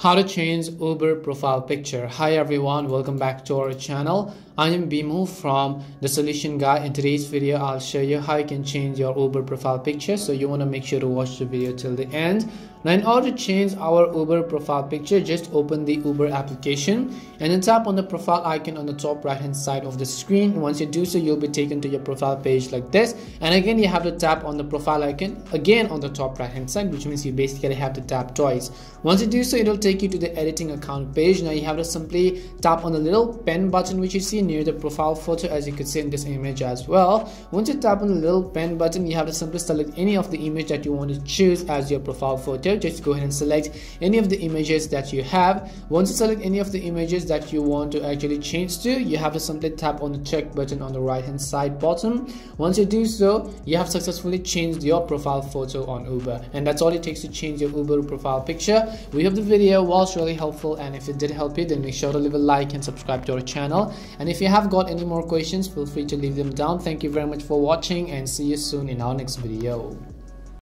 how to change uber profile picture. Hi everyone. Welcome back to our channel. I am bimu from the solution guy. In today's video i'll show you how you can change your uber profile picture. So you want to make sure to watch the video till the end now in order to change our uber profile picture. Just open the uber application. And then tap on the profile icon on the top right hand side of the screen. Once you do so you'll be taken to your profile page like this. And again you have to tap on the profile icon again on the top right hand side which means you basically have to tap twice. Once you do so it'll take you to the editing account page. Now you have to simply tap on the little pen button which you see near the profile photo as you can see in this image as well. Once you tap on the little pen button you have to simply select any of the image that you want to choose as your profile photo just go ahead and select any of the images that you have. Once you select any of the images that you want to actually change to you have to simply tap on the check button on the right hand side bottom. Once you do so you have successfully changed your profile photo on uber. And that's all it takes to change your uber profile picture. We hope the video was really helpful and if it did help you then make sure to leave a like and subscribe to our channel. And if you have got any more questions feel free to leave them down. Thank you very much for watching and see you soon in our next video